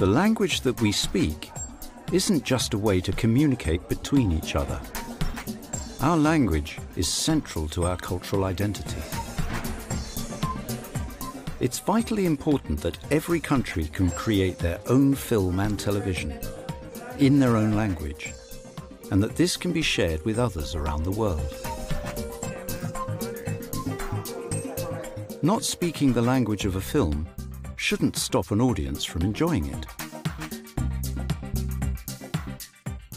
The language that we speak isn't just a way to communicate between each other. Our language is central to our cultural identity. It's vitally important that every country can create their own film and television in their own language, and that this can be shared with others around the world. Not speaking the language of a film shouldn't stop an audience from enjoying it.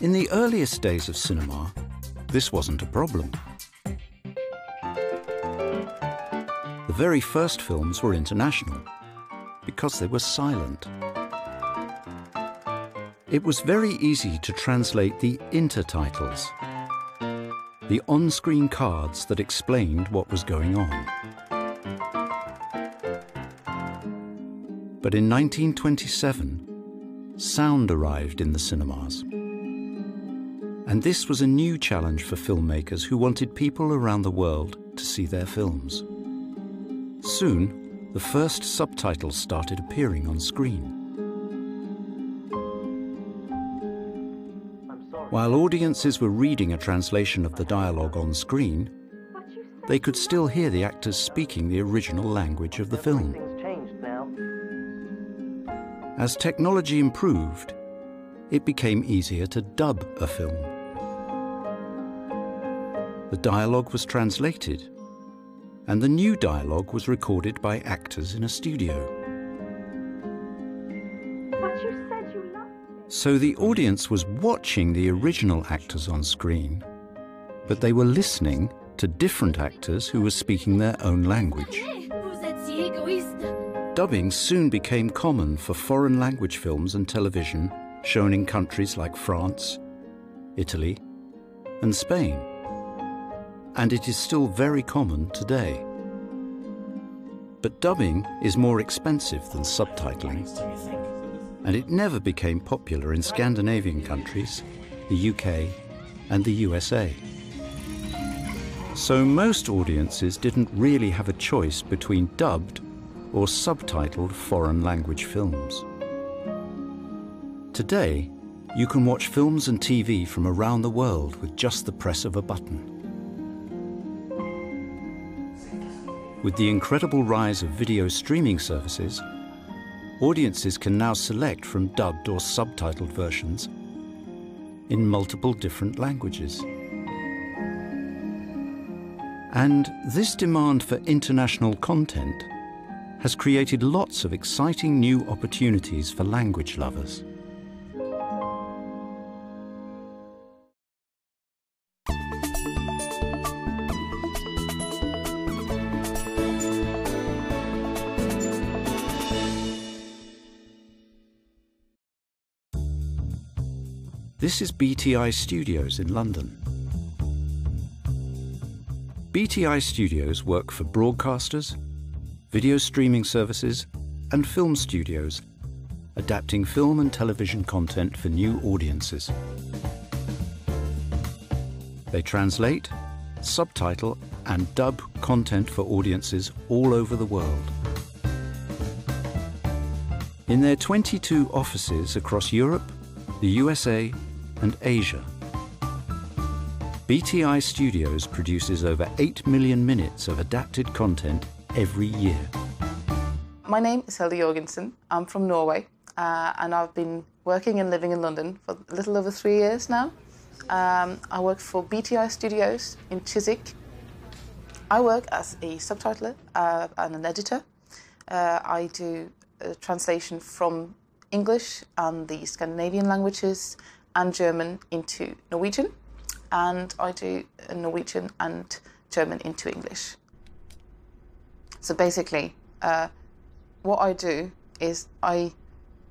In the earliest days of cinema, this wasn't a problem. The very first films were international because they were silent. It was very easy to translate the intertitles, the on-screen cards that explained what was going on. But in 1927, sound arrived in the cinemas. And this was a new challenge for filmmakers who wanted people around the world to see their films. Soon, the first subtitles started appearing on screen. While audiences were reading a translation of the dialogue on screen, they could still hear the actors speaking the original language of the film. As technology improved, it became easier to dub a film. The dialogue was translated and the new dialogue was recorded by actors in a studio. So the audience was watching the original actors on screen, but they were listening to different actors who were speaking their own language. Dubbing soon became common for foreign language films and television shown in countries like France, Italy, and Spain and it is still very common today. But dubbing is more expensive than subtitling, and it never became popular in Scandinavian countries, the UK, and the USA. So most audiences didn't really have a choice between dubbed or subtitled foreign language films. Today, you can watch films and TV from around the world with just the press of a button. With the incredible rise of video streaming services, audiences can now select from dubbed or subtitled versions in multiple different languages. And this demand for international content has created lots of exciting new opportunities for language lovers. This is BTI Studios in London. BTI Studios work for broadcasters, video streaming services, and film studios, adapting film and television content for new audiences. They translate, subtitle, and dub content for audiences all over the world. In their 22 offices across Europe, the USA, and Asia. BTI Studios produces over 8 million minutes of adapted content every year. My name is Hilda Jorgensen. I'm from Norway uh, and I've been working and living in London for a little over three years now. Um, I work for BTI Studios in Chiswick. I work as a subtitler uh, and an editor. Uh, I do translation from English and the Scandinavian languages and German into Norwegian, and I do Norwegian and German into English. So basically, uh, what I do is I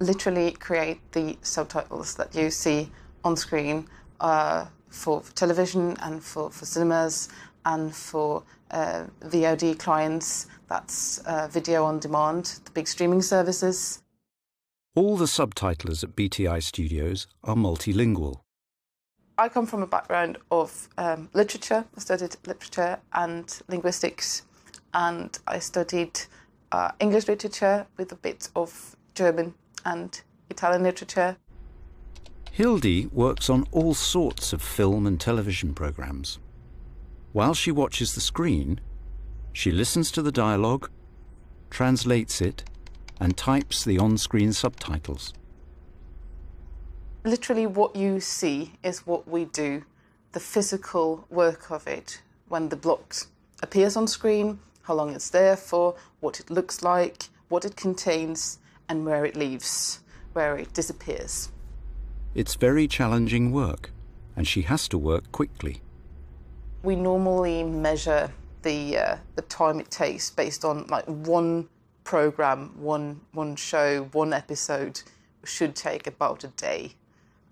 literally create the subtitles that you see on screen uh, for, television and for, for cinemas and for uh, VOD clients, that's uh, video on demand, the big streaming services. All the subtitlers at BTI Studios are multilingual. I come from a background of um, literature. I studied literature and linguistics, and I studied uh, English literature with a bit of German and Italian literature. Hildy works on all sorts of film and television programs. While she watches the screen, she listens to the dialogue, translates it, and types the on screen subtitles. Literally, what you see is what we do, the physical work of it when the block appears on screen, how long it's there for, what it looks like, what it contains, and where it leaves, where it disappears. It's very challenging work, and she has to work quickly. We normally measure the uh, the time it takes based on like one program, one one show, one episode should take about a day.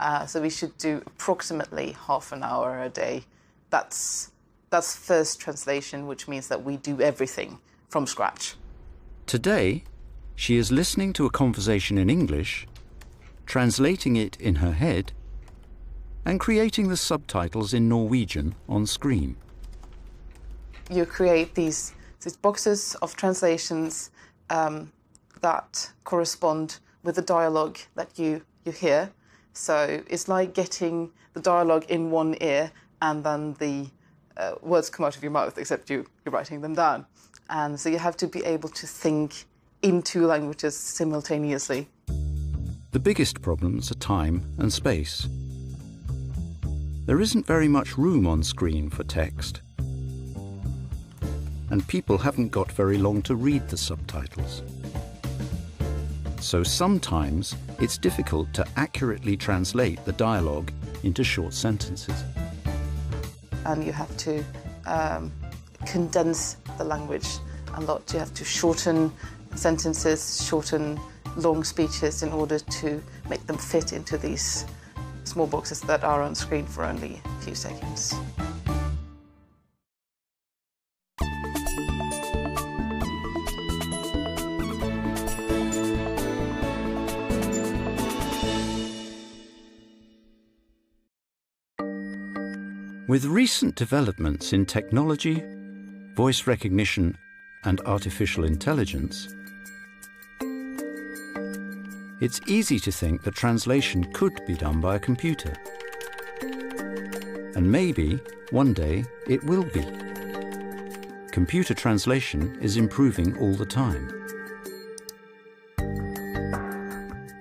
Uh, so we should do approximately half an hour a day. That's that's first translation, which means that we do everything from scratch. Today, she is listening to a conversation in English, translating it in her head, and creating the subtitles in Norwegian on screen. You create these, these boxes of translations um, that correspond with the dialogue that you, you hear. So it's like getting the dialogue in one ear and then the uh, words come out of your mouth, except you, you're writing them down. And so you have to be able to think in two languages simultaneously. The biggest problems are time and space. There isn't very much room on screen for text. And people haven't got very long to read the subtitles. So sometimes it's difficult to accurately translate the dialogue into short sentences and you have to um, condense the language a lot. You have to shorten sentences, shorten long speeches in order to make them fit into these small boxes that are on screen for only a few seconds. With recent developments in technology, voice recognition, and artificial intelligence, it's easy to think that translation could be done by a computer. And maybe, one day, it will be. Computer translation is improving all the time.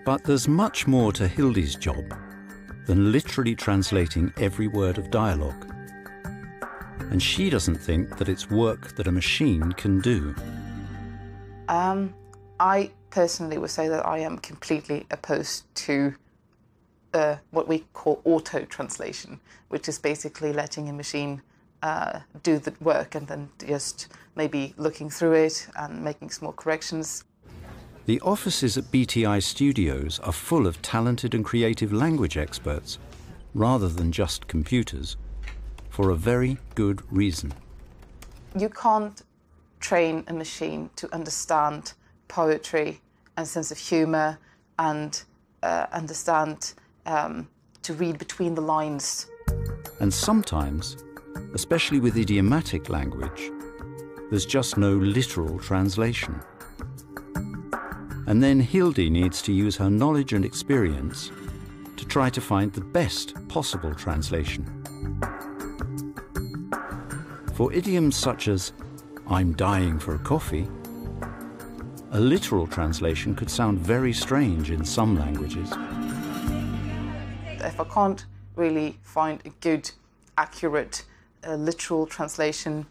But there's much more to Hildy's job than literally translating every word of dialogue. And she doesn't think that it's work that a machine can do. Um, I personally would say that I am completely opposed to uh, what we call auto translation, which is basically letting a machine uh, do the work and then just maybe looking through it and making small corrections. The offices at BTI Studios are full of talented and creative language experts, rather than just computers, for a very good reason. You can't train a machine to understand poetry and sense of humour and uh, understand um, to read between the lines. And sometimes, especially with idiomatic language, there's just no literal translation. And then Hildy needs to use her knowledge and experience to try to find the best possible translation. For idioms such as, I'm dying for a coffee, a literal translation could sound very strange in some languages. If I can't really find a good, accurate, uh, literal translation,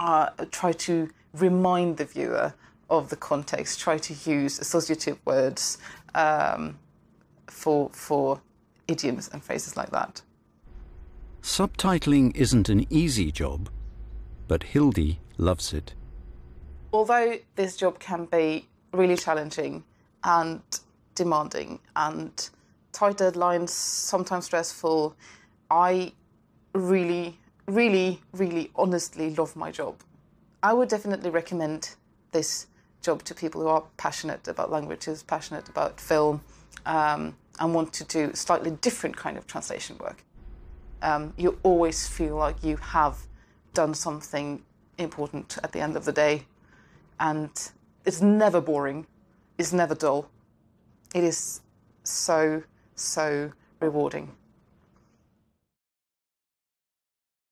uh, try to remind the viewer of the context, try to use associative words um, for, for idioms and phrases like that. Subtitling isn't an easy job, but Hildy loves it. Although this job can be really challenging and demanding and tight deadlines, sometimes stressful, I really, really, really honestly love my job. I would definitely recommend this job to people who are passionate about languages, passionate about film, um, and want to do slightly different kind of translation work. Um, you always feel like you have done something important at the end of the day, and it's never boring, it's never dull. it is so, so rewarding.